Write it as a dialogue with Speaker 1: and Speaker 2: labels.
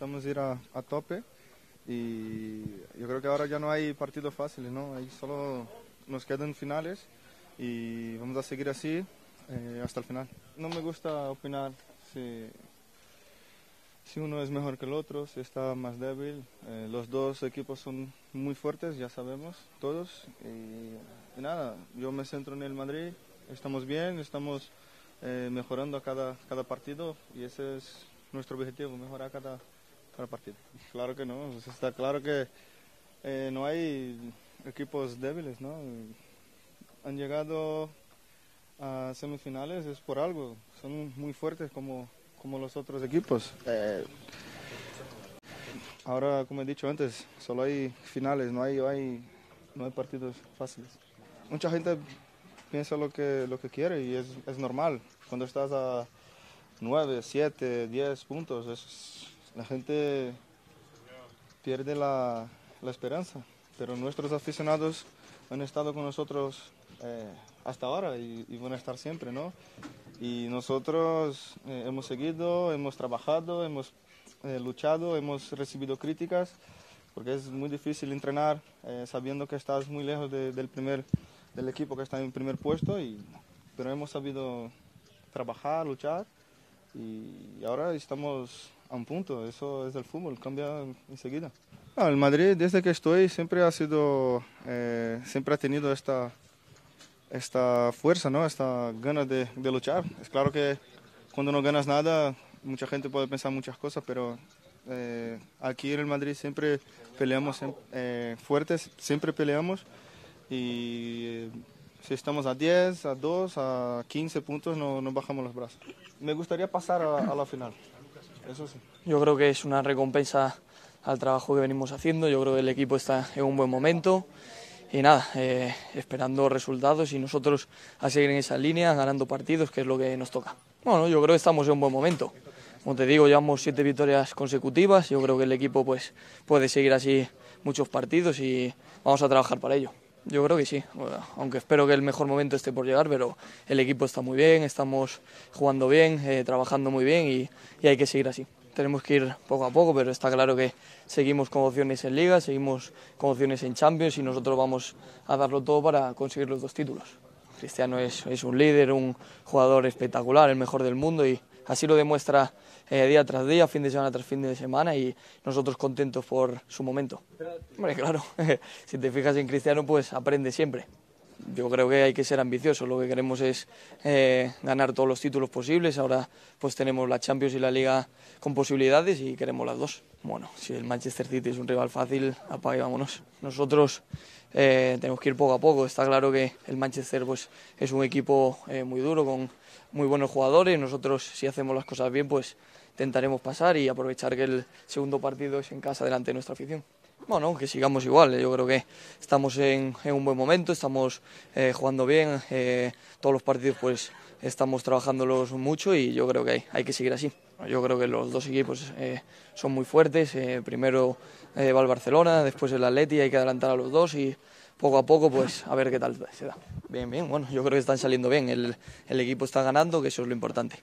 Speaker 1: intentamos ir a, a tope y yo creo que ahora ya no hay partidos fáciles, ¿no? Ahí solo nos quedan finales y vamos a seguir así eh, hasta el final. No me gusta opinar si, si uno es mejor que el otro, si está más débil. Eh, los dos equipos son muy fuertes, ya sabemos, todos. Y, y nada, yo me centro en el Madrid, estamos bien, estamos eh, mejorando a cada, cada partido y ese es nuestro objetivo, mejorar cada, cada partido. Claro que no, está claro que eh, no hay equipos débiles, ¿no? Han llegado a semifinales es por algo, son muy fuertes como, como los otros equipos. Ahora, como he dicho antes, solo hay finales, no hay, hay, no hay partidos fáciles. Mucha gente piensa lo que, lo que quiere y es, es normal. Cuando estás a 9, 7, 10 puntos, es, la gente pierde la, la, esperanza. Pero nuestros aficionados han estado con nosotros eh, hasta ahora y, van a estar siempre, ¿no? Y nosotros eh, hemos seguido, hemos trabajado, hemos eh, luchado, hemos recibido críticas, porque es muy difícil entrenar sabiendo que estás muy lejos de, del primer del equipo que está en primer puesto, y, pero hemos sabido trabajar, luchar y ahora estamos a un punto, eso es el fútbol, cambia enseguida. No, el Madrid desde que estoy siempre ha sido, eh, siempre ha tenido esta, esta fuerza, ¿no? esta ganas de, luchar. Es claro que cuando no ganas nada, mucha gente puede pensar muchas cosas, pero eh, aquí en el Madrid siempre peleamos eh, fuertes, siempre peleamos y si estamos a 10, a 2, a 15 puntos, no, bajamos los brazos. Me gustaría pasar a, la final, eso sí.
Speaker 2: Yo creo que es una recompensa al trabajo que venimos haciendo, yo creo que el equipo está en un buen momento y nada, eh, esperando resultados y nosotros a seguir en esa línea, ganando partidos, que es lo que nos toca. Bueno, yo creo que estamos en un buen momento. Como te digo, llevamos siete victorias consecutivas, yo creo que el equipo pues, puede seguir así muchos partidos y vamos a trabajar para ello. Yo creo que sí, aunque espero que el mejor momento esté por llegar, pero el equipo está muy bien, estamos jugando bien, eh, trabajando muy bien y, y, hay que seguir así. Tenemos que ir poco a poco, pero está claro que seguimos con opciones en Liga, seguimos con opciones en Champions y nosotros vamos a darlo todo para conseguir los dos títulos. Cristiano es, es un líder, un jugador espectacular, el mejor del mundo y así lo demuestra eh, día tras día, fin de semana tras fin de semana y nosotros contentos por su momento. Hombre, claro, si te fijas en Cristiano, pues aprende siempre. Yo creo que hay que ser ambicioso, lo que queremos es eh, ganar todos los títulos posibles, ahora pues tenemos la Champions y la Liga con posibilidades y queremos las dos. Bueno, si el Manchester City es un rival fácil, apague vámonos. Nosotros eh, tenemos que ir poco a poco, está claro que el Manchester pues, es un equipo eh, muy duro, con muy buenos jugadores, nosotros si hacemos las cosas bien pues intentaremos pasar y aprovechar que el segundo partido es en casa delante de nuestra afición. Bueno, que sigamos igual, yo creo que estamos en, un buen momento, estamos eh, jugando bien, eh, todos los partidos pues estamos trabajándolos mucho y yo creo que hay, que seguir así. Yo creo que los dos equipos eh, son muy fuertes, primero va el Barcelona, después el Atleti, hay que adelantar a los dos y poco a poco pues a ver qué tal se da. Bien, bien, bueno, yo creo que están saliendo bien, el equipo está ganando, que eso es lo importante.